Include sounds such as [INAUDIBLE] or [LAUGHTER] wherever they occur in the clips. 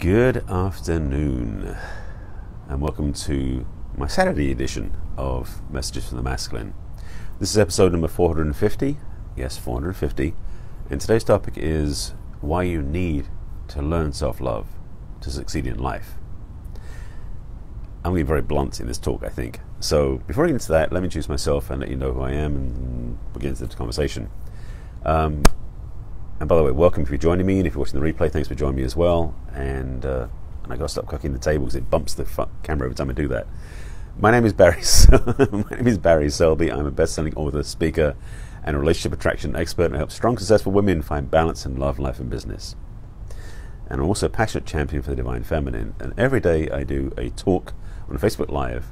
Good afternoon, and welcome to my Saturday edition of Messages from the Masculine. This is episode number 450. Yes, 450. And today's topic is why you need to learn self love to succeed in life. I'm going to be very blunt in this talk, I think. So, before I get into that, let me introduce myself and let you know who I am and begin the conversation. Um, and by the way, welcome if you're joining me, and if you're watching the replay, thanks for joining me as well. And uh, and I got to stop cooking the table because it bumps the camera every time I do that. My name is Barry. [LAUGHS] [LAUGHS] My name is Barry Selby. I'm a best-selling author, speaker, and relationship attraction expert, and I help strong, successful women find balance in love, life, and business. And I'm also a passionate champion for the divine feminine. And every day I do a talk on Facebook Live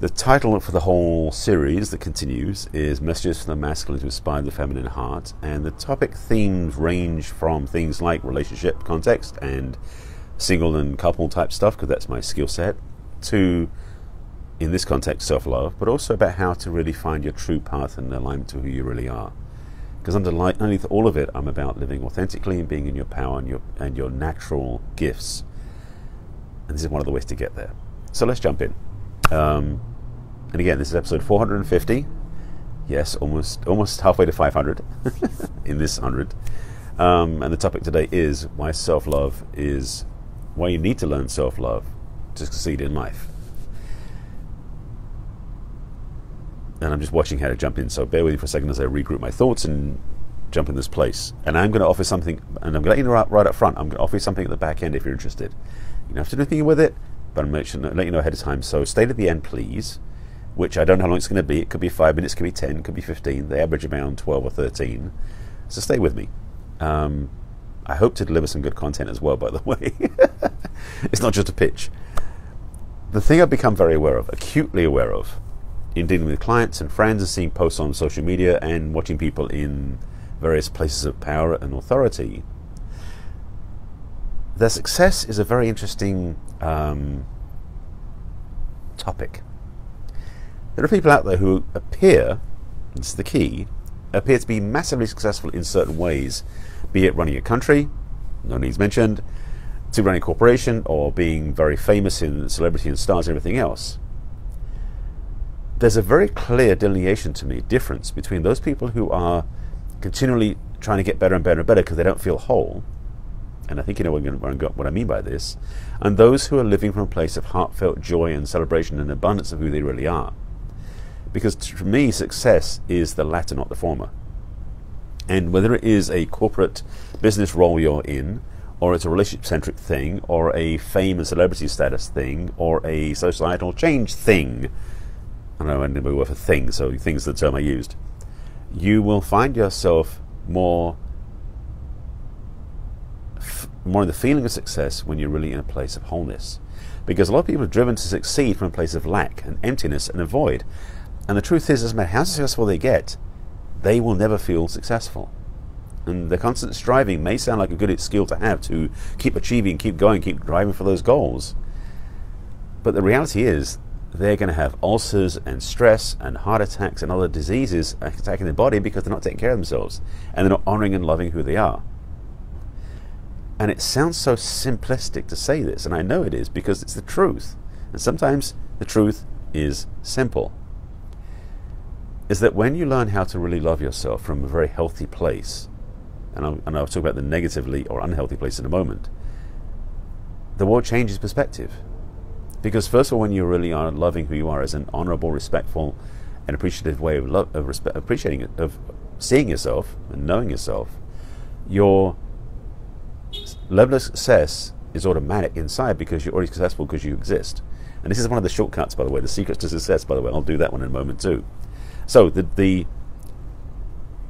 the title for the whole series that continues is Messages from the Masculine to Inspire the Feminine Heart, and the topic themes range from things like relationship context and single and couple type stuff, because that's my skill set, to, in this context, self love, but also about how to really find your true path and alignment to who you really are. Because underneath all of it, I'm about living authentically and being in your power and your, and your natural gifts. And this is one of the ways to get there. So let's jump in. Um, and again, this is episode 450. Yes, almost almost halfway to 500 [LAUGHS] in this 100. Um, and the topic today is why self love is why you need to learn self love to succeed in life. And I'm just watching how to jump in, so bear with me for a second as I regroup my thoughts and jump in this place. And I'm going to offer something, and I'm going to right, right up front. I'm going to offer you something at the back end if you're interested. You don't have to do anything with it, I'm going to let you know ahead of time. So stay to the end, please which I don't know how long it's going to be. It could be five minutes, could be 10, could be 15. They average around 12 or 13. So stay with me. Um, I hope to deliver some good content as well, by the [LAUGHS] way. it's not just a pitch. The thing I've become very aware of, acutely aware of, in dealing with clients and friends and seeing posts on social media and watching people in various places of power and authority, their success is a very interesting um, topic. There are people out there who appear, this is the key, appear to be massively successful in certain ways, be it running a country, no needs mentioned, to running a corporation, or being very famous in celebrity and stars and everything else. There's a very clear delineation to me, difference between those people who are continually trying to get better and better and better because they don't feel whole, and I think you know what I mean by this, and those who are living from a place of heartfelt joy and celebration and abundance of who they really are. Because for me, success is the latter, not the former. And whether it is a corporate business role you're in, or it's a relationship centric thing, or a fame and celebrity status thing, or a societal change thing, I don't know anybody worth a thing, so thing's the term I used, you will find yourself more more in the feeling of success when you're really in a place of wholeness. Because a lot of people are driven to succeed from a place of lack and emptiness and a void. And the truth is, doesn't matter how successful they get, they will never feel successful. And the constant striving may sound like a good skill to have to keep achieving, keep going, keep driving for those goals. But the reality is, they're going to have ulcers and stress and heart attacks and other diseases attacking their body because they're not taking care of themselves and they're not honoring and loving who they are. And it sounds so simplistic to say this, and I know it is because it's the truth. And sometimes the truth is simple is that when you learn how to really love yourself from a very healthy place, and I'll, and I'll talk about the negatively or unhealthy place in a moment, the world changes perspective. Because first of all, when you really are loving who you are as an honorable, respectful, and appreciative way of, of respe- appreciating of seeing yourself and knowing yourself, your level of success is automatic inside because you're already successful because you exist. And this is one of the shortcuts, by the way, the secrets to success, by the way. I'll do that one in a moment too. So the, the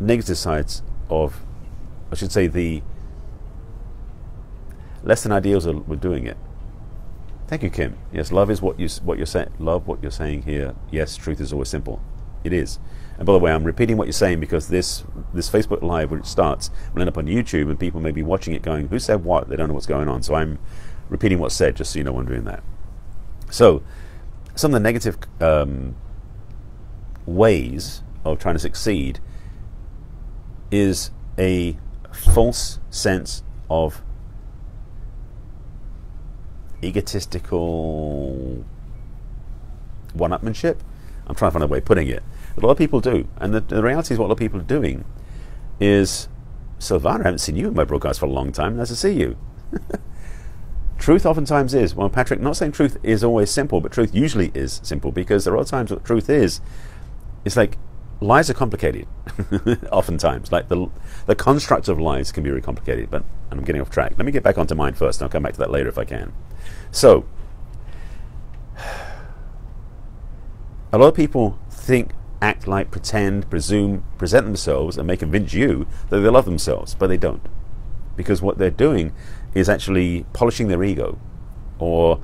negative sides of, I should say, the less than ideals are we're doing it. Thank you, Kim. Yes, love is what you what you're saying. Love what you're saying here. Yes, truth is always simple. It is. And by the way, I'm repeating what you're saying because this this Facebook Live, when it starts, will end up on YouTube, and people may be watching it going, "Who said what?" They don't know what's going on. So I'm repeating what's said, just so you know I'm doing that. So, some of the negative um, ways of trying to succeed is a false sense of egotistical one-upmanship. I'm trying to find a way of putting it. A lot of people do, and the, the reality is what a lot of people are doing is, Silvana, I haven't seen you in my broadcast for a long time. Nice to see you. [LAUGHS] truth oftentimes is, well, Patrick, not saying truth is always simple, but truth usually is simple because there are times what truth is, it's like lies are complicated. [LAUGHS] oftentimes, like the the construct of lies can be very complicated. But I'm getting off track. Let me get back onto mine first, and I'll come back to that later if I can. So, [SIGHS] a lot of people think, act like, pretend, presume, present themselves, and may convince you that they love themselves, but they don't, because what they're doing is actually polishing their ego or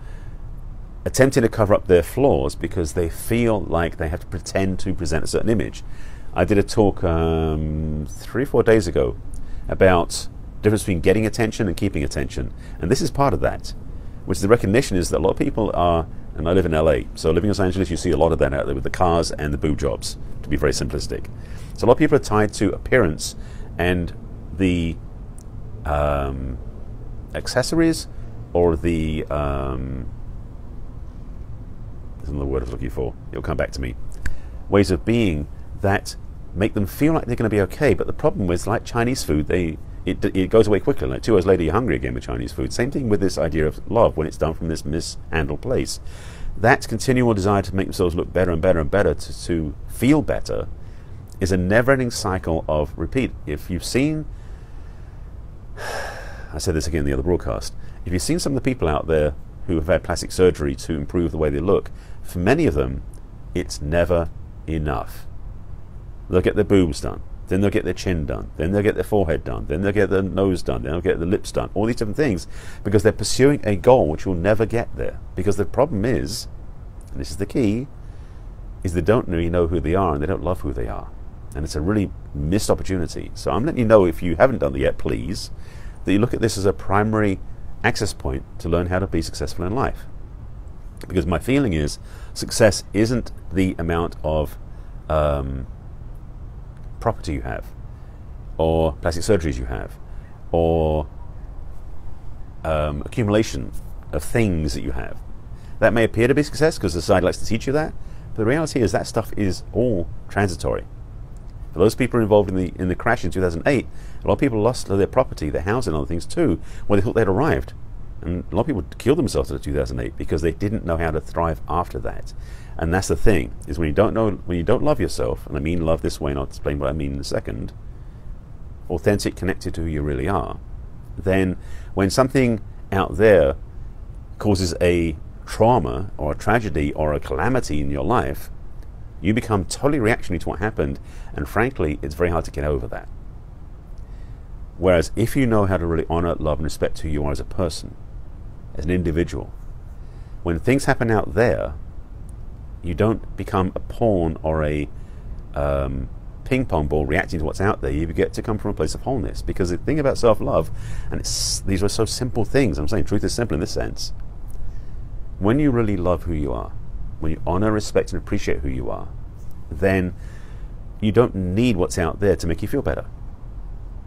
attempting to cover up their flaws because they feel like they have to pretend to present a certain image. I did a talk um, three or four days ago about difference between getting attention and keeping attention, and this is part of that, which the recognition is that a lot of people are, and I live in LA, so living in Los Angeles, you see a lot of that out there with the cars and the boob jobs, to be very simplistic. So a lot of people are tied to appearance and the um, accessories or the um, the word I was looking for. It'll come back to me. Ways of being that make them feel like they're going to be okay. But the problem is, like Chinese food, they it, it goes away quickly. Like two hours later, you're hungry again with Chinese food. Same thing with this idea of love when it's done from this mishandled place. That continual desire to make themselves look better and better and better to, to feel better is a never-ending cycle of repeat. If you've seen [SIGHS] I said this again in the other broadcast. If you've seen some of the people out there who have had plastic surgery to improve the way they look, for many of them, it's never enough. They'll get their boobs done, then they'll get their chin done, then they'll get their forehead done, then they'll get their nose done, then they'll get their lips done, all these different things, because they're pursuing a goal which will never get there. Because the problem is, and this is the key, is they don't really know who they are and they don't love who they are. And it's a really missed opportunity. So I'm letting you know if you haven't done it yet, please, that you look at this as a primary access point to learn how to be successful in life. Because my feeling is success isn't the amount of um, property you have, or plastic surgeries you have, or um, accumulation of things that you have. That may appear to be success because society likes to teach you that, but the reality is that stuff is all transitory. For those people involved in the in the crash in 2008, a lot of people lost their property, their house, and other things too, when they thought they'd arrived. And a lot of people killed themselves in 2008 because they didn't know how to thrive after that. And that's the thing is when you don't know when you don't love yourself, and I mean love this way, and I'll explain what I mean in a second. Authentic, connected to who you really are. Then, when something out there causes a trauma or a tragedy or a calamity in your life, you become totally reactionary to what happened, and frankly, it's very hard to get over that. Whereas if you know how to really honor, love, and respect who you are as a person, as an individual, when things happen out there, you don't become a pawn or a um, ping pong ball reacting to what's out there. You get to come from a place of wholeness. Because the thing about self love, and these are so simple things, I'm saying truth is simple in this sense. When you really love who you are, when you honor, respect, and appreciate who you are, then you don't need what's out there to make you feel better.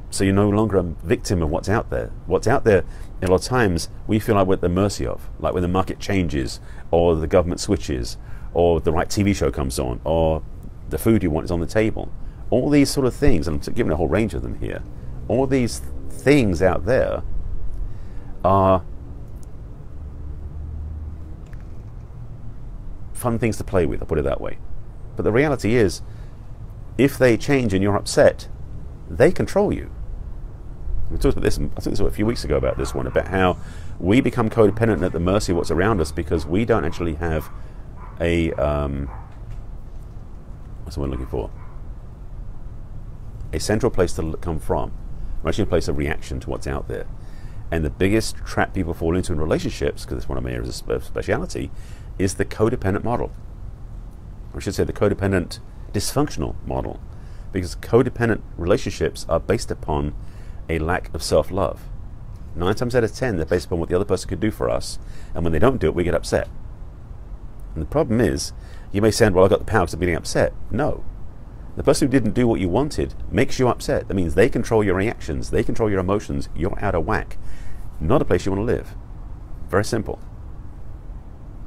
So you're no longer a victim of what's out there. What's out there, a lot of times, we feel like we're at the mercy of, like when the market changes, or the government switches, or the right TV show comes on, or the food you want is on the table. All these sort of things, and I'm giving a whole range of them here, all these things out there are fun things to play with, I'll put it that way. But the reality is, if they change and you're upset, they control you. We talked about this, I think this was a few weeks ago about this one, about how we become codependent at the mercy of what's around us because we don't actually have a, um, what's the word looking for? A central place to come from. Actually a place of reaction to what's out there. And the biggest trap people fall into in relationships, because it's one of my areas of speciality, is the codependent model. I should say the codependent dysfunctional model. Because codependent relationships are based upon a lack of self love. Nine times out of ten, they're based upon what the other person could do for us, and when they don't do it, we get upset. And the problem is, you may say, well, I've got the power because I'm getting upset. No. The person who didn't do what you wanted makes you upset. That means they control your reactions, they control your emotions, you're out of whack. Not a place you want to live. Very simple.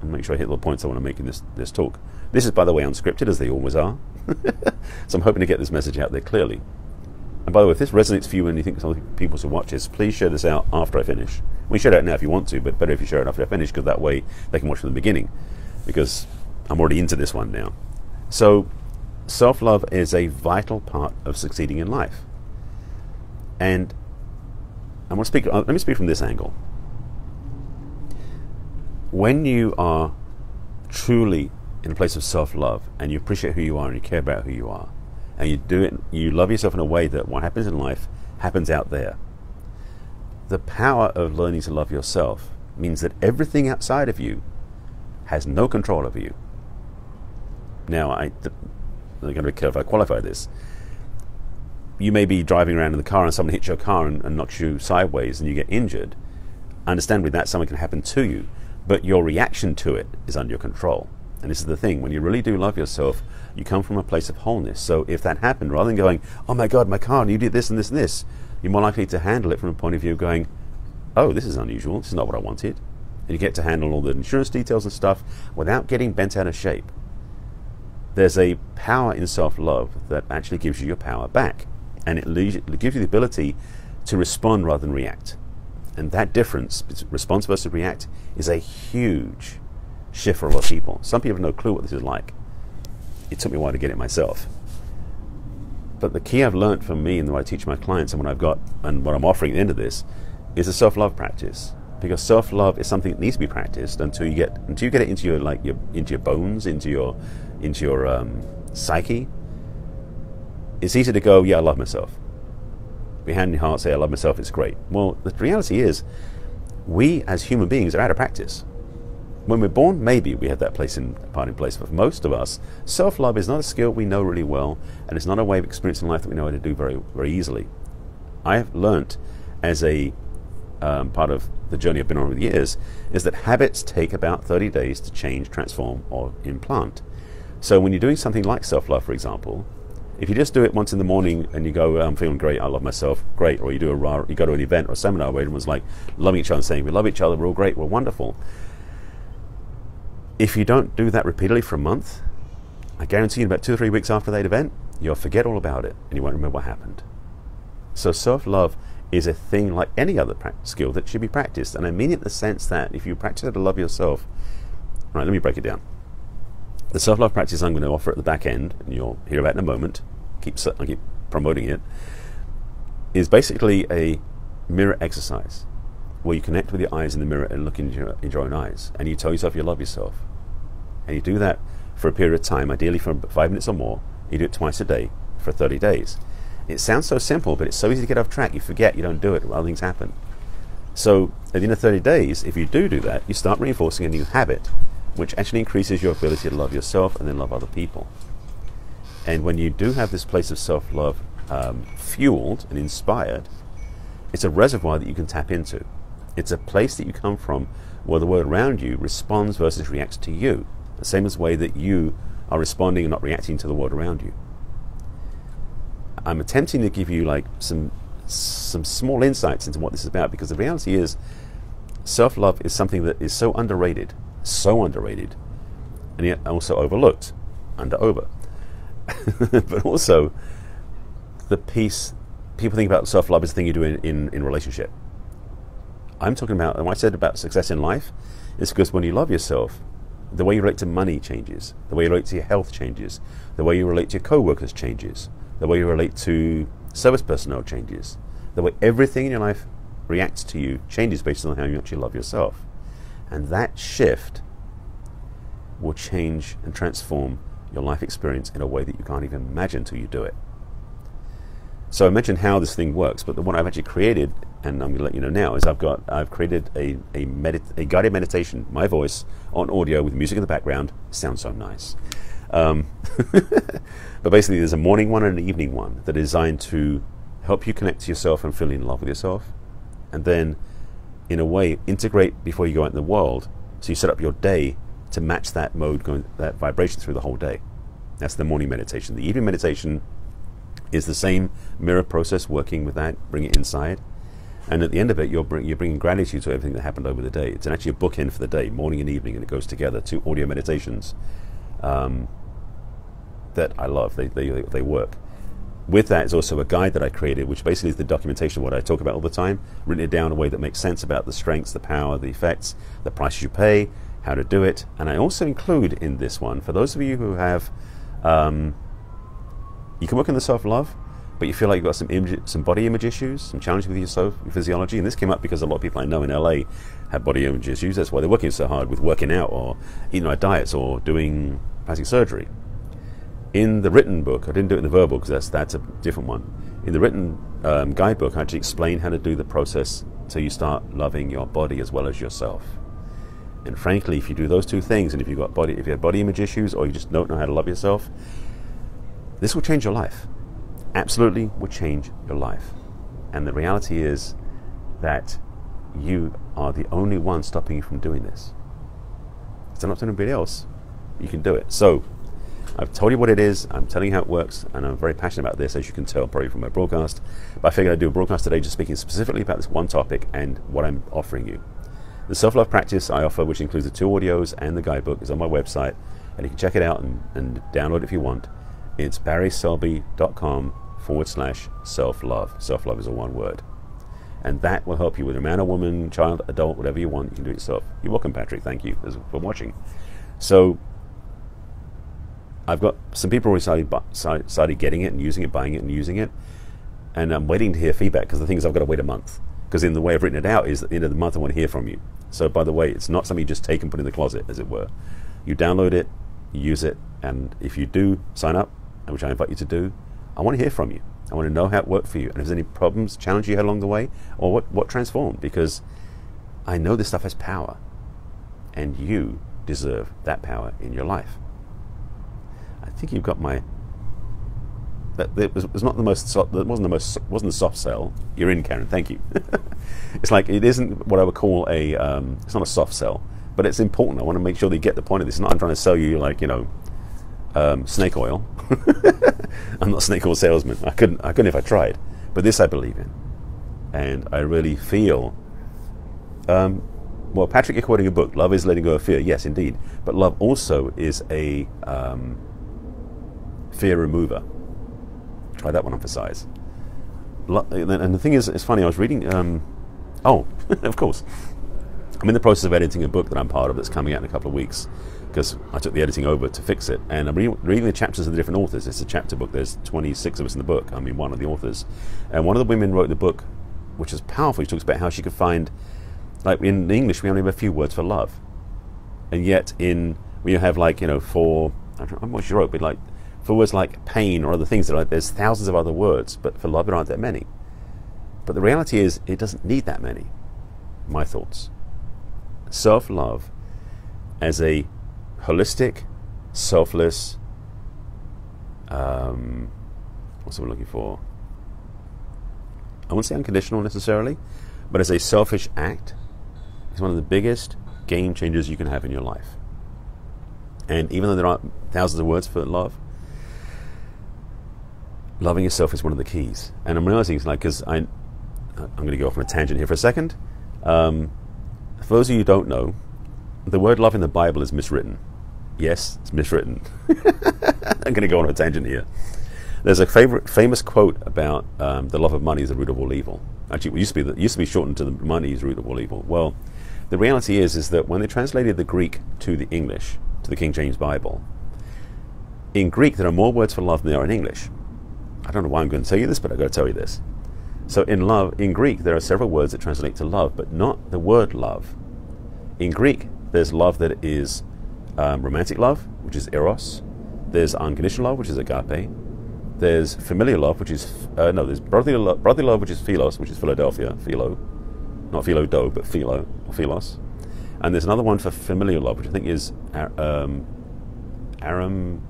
and make sure I hit the points I want to make in this, this talk. This is, by the way, unscripted, as they always are. [LAUGHS] so I'm hoping to get this message out there clearly. And by the way, if this resonates for you and you think some people should watch this, please share this out after I finish. We share it out now if you want to, but better if you share it after I finish, because that way they can watch from the beginning. Because I'm already into this one now. So, self love is a vital part of succeeding in life. And I'm going to speak, uh, let me speak from this angle. When you are truly in a place of self love and you appreciate who you are and you care about who you are, and you do it, you love yourself in a way that what happens in life happens out there. The power of learning to love yourself means that everything outside of you has no control over you. Now, I, I'm going to be careful I qualify this. You may be driving around in the car and someone hits your car and, and knocks you sideways and you get injured. Understandably, that something can happen to you, but your reaction to it is under your control. And this is the thing when you really do love yourself, you come from a place of wholeness. So if that happened, rather than going, oh my God, my car, and you did this and this and this, you're more likely to handle it from a point of view of going, oh, this is unusual, this is not what I wanted. And you get to handle all the insurance details and stuff without getting bent out of shape. There's a power in self love that actually gives you your power back. And it, gives you the ability to respond rather than react. And that difference, response versus react, is a huge shift for a lot of people. Some people have no clue what this is like. It took me a while to get it myself. But the key I've learned from me and what I teach my clients and what I've got and what I'm offering at the end of this is a self-love practice. Because self-love is something that needs to be practiced until you get until you get it into your like your into your bones, into your into your um, psyche. It's easy to go, yeah, I love myself. Behind your heart, say I love myself. It's great. Well, the reality is, we as human beings are out of practice. When we're born, maybe we have that place in part in place, but for most of us, self-love is not a skill we know really well, and it's not a way of experiencing life that we know how to do very, very easily. I have learnt as a um, part of the journey I've been on over the years is that habits take about 30 days to change, transform, or implant. So when you're doing something like self-love, for example, if you just do it once in the morning and you go, I'm feeling great, I love myself, great, or you do a you go to an event or a seminar where everyone's like loving each other and saying, we love each other, we're all great, we're wonderful, if you don't do that repeatedly for a month, I guarantee you, about two or three weeks after that event, you'll forget all about it and you won't remember what happened. So, self love is a thing like any other skill that should be practiced. And I mean it in the sense that if you practice how to love yourself, right, let me break it down. The self love practice I'm going to offer at the back end, and you'll hear about in a moment, keep, I keep promoting it, is basically a mirror exercise where you connect with your eyes in the mirror and look into your, into your own eyes and you tell yourself you love yourself. And you do that for a period of time, ideally for five minutes or more. You do it twice a day for 30 days. It sounds so simple, but it's so easy to get off track. You forget, you don't do it, other things happen. So, at the end of 30 days, if you do do that, you start reinforcing a new habit, which actually increases your ability to love yourself and then love other people. And when you do have this place of self love um, fueled and inspired, it's a reservoir that you can tap into. It's a place that you come from where the world around you responds versus reacts to you, the same as the way that you are responding and not reacting to the world around you. I'm attempting to give you like some some small insights into what this is about because the reality is self-love is something that is so underrated, so underrated, and yet also overlooked, under over. [LAUGHS] but also the piece people think about self-love is the thing you do in, in, in relationship. I'm talking about, and what I said about success in life is because when you love yourself, the way you relate to money changes, the way you relate to your health changes, the way you relate to your co-workers changes, the way you relate to service personnel changes, the way everything in your life reacts to you changes based on how you actually love yourself. And that shift will change and transform your life experience in a way that you can't even imagine until you do it. So I mentioned how this thing works, but the one I've actually created, and I'm going to let you know now, is I've got I've created a a, medit- a guided meditation, my voice on audio with music in the background. Sounds so nice. Um, [LAUGHS] but basically, there's a morning one and an evening one that are designed to help you connect to yourself and feel in love with yourself, and then, in a way, integrate before you go out in the world. So you set up your day to match that mode, going that vibration through the whole day. That's the morning meditation. The evening meditation is the same mirror process working with that, bring it inside. And at the end of it, you're, bring, you're bringing gratitude to everything that happened over the day. It's actually a bookend for the day, morning and evening, and it goes together. Two audio meditations um, that I love. They, they, they work. With that is also a guide that I created, which basically is the documentation of what I talk about all the time, written it down in a way that makes sense about the strengths, the power, the effects, the prices you pay, how to do it. And I also include in this one, for those of you who have, um, you can work in the self love, but you feel like you've got some image, some body image issues, some challenges with your self physiology. And this came up because a lot of people I know in LA have body image issues. That's why they're working so hard with working out or eating right diets or doing plastic surgery in the written book, I didn't do it in the verbal because that's, that's a different one. In the written um, guidebook, I actually explain how to do the process so you start loving your body as well as yourself. And frankly, if you do those two things, and if you've got body, if you have body image issues, or you just don't know how to love yourself, this will change your life. Absolutely, will change your life. And the reality is that you are the only one stopping you from doing this. It's not to anybody else. You can do it. So I've told you what it is, I'm telling you how it works, and I'm very passionate about this, as you can tell probably from my broadcast. But I figured I'd do a broadcast today just speaking specifically about this one topic and what I'm offering you. The self love practice I offer, which includes the two audios and the guidebook, is on my website, and you can check it out and, and download it if you want. It's barryselby.com forward slash self love. Self love is a one word. And that will help you with a man or woman, child, adult, whatever you want. You can do it yourself. You're welcome, Patrick. Thank you for watching. So, I've got some people already started, started getting it and using it, buying it and using it. And I'm waiting to hear feedback because the thing is, I've got to wait a month. Because in the way I've written it out is at the end of the month, I want to hear from you. So, by the way, it's not something you just take and put in the closet, as it were. You download it, you use it, and if you do sign up, which I invite you to do, I want to hear from you. I want to know how it worked for you, and if there's any problems, challenge you had along the way, or what, what transformed, because I know this stuff has power, and you deserve that power in your life. I think you've got my. That it was, was not the most. That wasn't the most. Wasn't the soft sell. You're in, Karen. Thank you. [LAUGHS] it's like it isn't what I would call a. Um, it's not a soft sell, but it's important. I want to make sure they get the point of this. Not I'm trying to sell you like you know, um, snake oil. [LAUGHS] I'm not a snake oil salesman. I couldn't. I couldn't if I tried. But this I believe in, and I really feel. Um, well, Patrick, you're quoting a book. Love is letting go of fear. Yes, indeed. But love also is a um, fear remover. Try that one on for size. And the thing is, it's funny. I was reading. Um, oh, [LAUGHS] of course. I'm in the process of editing a book that I'm part of that's coming out in a couple of weeks because I took the editing over to fix it. And I'm re- reading the chapters of the different authors. It's a chapter book. There's 26 of us in the book. I mean, one of the authors. And one of the women wrote the book, which is powerful. She talks about how she could find, like in English, we only have a few words for love. And yet, in when you have like, you know, four, I don't know what she wrote, but like for words like pain or other things, there are, there's thousands of other words, but for love there aren't that many. But the reality is, it doesn't need that many. My thoughts. Self love as a holistic, selfless, um, what's I'm looking for? I won't say unconditional necessarily, but as a selfish act, is one of the biggest game changers you can have in your life. And even though there aren't thousands of words for love, loving yourself is one of the keys. And I'm realizing it's like, because I'm going to go off on a tangent here for a second. Um, for those of you who don't know, the word love in the Bible is miswritten. Yes, it's miswritten. [LAUGHS] I'm going to go on a tangent here. There's a favorite, famous quote about um, the love of money is the root of all evil. Actually, it used to be, used to be shortened to the money is the root of all evil. Well, the reality is, is that when they translated the Greek to the English, to the King James Bible, in Greek there are more words for love than there are in English. I don't know why I'm going to tell you this, but I've got to tell you this. So in love, in Greek, there are several words that translate to love, but not the word love. In Greek, there's love that is um, romantic love, which is eros. There's unconditional love, which is agape. There's familial love, which is uh, no. There's brotherly love, brotherly love, which is philos, which is Philadelphia, philo, not philo do, but philo or philos. And there's another one for familial love, which I think is um, aram.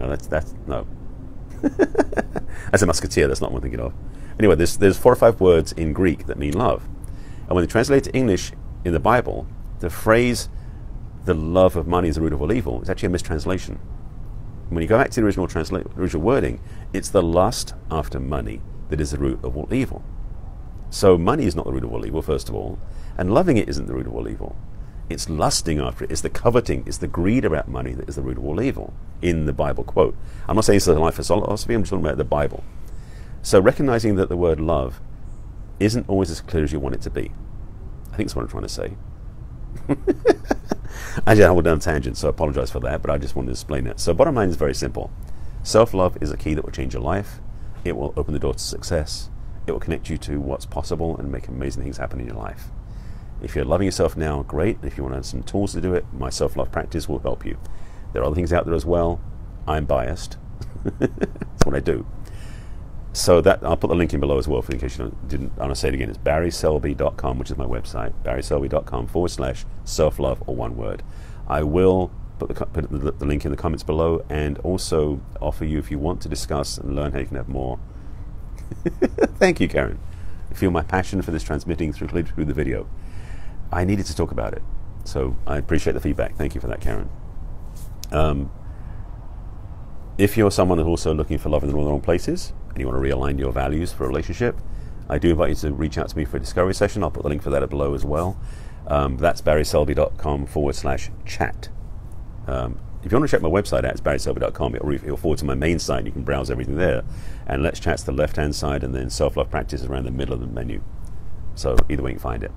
No, that's that's no. [LAUGHS] As a musketeer, that's not what I'm thinking of. Anyway, there's, there's four or five words in Greek that mean love. And when they translate to English in the Bible, the phrase, the love of money is the root of all evil, is actually a mistranslation. When you go back to the original, transla- original wording, it's the lust after money that is the root of all evil. So money is not the root of all evil, first of all, and loving it isn't the root of all evil. It's lusting after it. It's the coveting. It's the greed about money that is the root of all evil in the Bible quote. I'm not saying it's the life of philosophy. I'm just talking about the Bible. So recognizing that the word love isn't always as clear as you want it to be. I think that's what I'm trying to say. [LAUGHS] I just went down a tangent, so I apologize for that, but I just wanted to explain it. So bottom line is very simple. Self-love is a key that will change your life. It will open the door to success. It will connect you to what's possible and make amazing things happen in your life. If you're loving yourself now, great. If you want some tools to do it, my self love practice will help you. There are other things out there as well. I'm biased. [LAUGHS] That's what I do. So that I'll put the link in below as well for in case you didn't. I want to say it again. It's barryselby.com, which is my website. barryselby.com forward slash self love or one word. I will put, the, put the, the link in the comments below and also offer you if you want to discuss and learn how you can have more. [LAUGHS] Thank you, Karen. I feel my passion for this transmitting through through the video. I needed to talk about it. So I appreciate the feedback. Thank you for that, Karen. Um, if you're someone who's also looking for love in all the wrong places and you want to realign your values for a relationship, I do invite you to reach out to me for a discovery session. I'll put the link for that below as well. Um, that's barryselby.com forward slash chat. Um, if you want to check my website out, it's barryselby.com. It'll, it'll forward to my main site. You can browse everything there. And Let's Chat's the left hand side, and then Self Love Practice is around the middle of the menu. So either way, you can find it.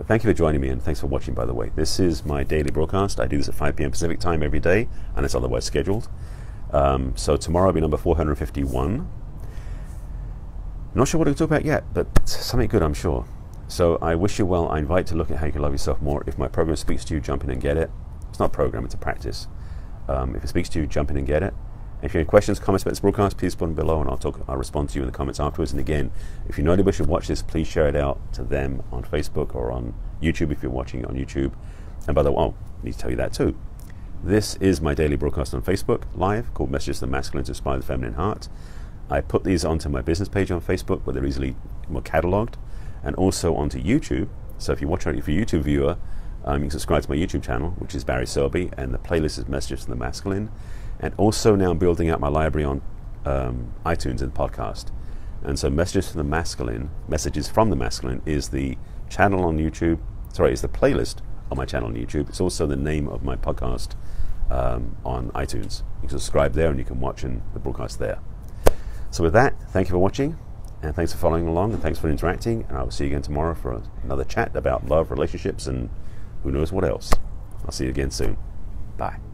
Thank you for joining me and thanks for watching, by the way. This is my daily broadcast. I do this at 5 p.m. Pacific time every day, and it's otherwise scheduled. Um, so tomorrow will be number 451. Not sure what to talk about yet, but something good, I'm sure. So I wish you well. I invite to look at how you can love yourself more. If my program speaks to you, jump in and get it. It's not a program, it's a practice. Um, if it speaks to you, jump in and get it. If you have questions, comments about this broadcast, please put them below and I'll talk. I'll respond to you in the comments afterwards. And again, if you know anybody should watch this, please share it out to them on Facebook or on YouTube if you're watching it on YouTube. And by the way, oh, I need to tell you that too. This is my daily broadcast on Facebook live called Messages the Masculine to Inspire the Feminine Heart. I put these onto my business page on Facebook where they're easily more cataloged and also onto YouTube. So if you watch if you're a YouTube viewer, um, you can subscribe to my YouTube channel, which is Barry Selby, and the playlist is Messages from the Masculine and also now I'm building out my library on um, iTunes and podcast. And so, Messages from the Masculine, Messages from the Masculine, is the channel on YouTube. Sorry, is the playlist on my channel on YouTube. It's also the name of my podcast um, on iTunes. You can subscribe there, and you can watch in the broadcast there. So, with that, thank you for watching, and thanks for following along, and thanks for interacting. And I will see you again tomorrow for another chat about love, relationships, and who knows what else. I'll see you again soon. Bye.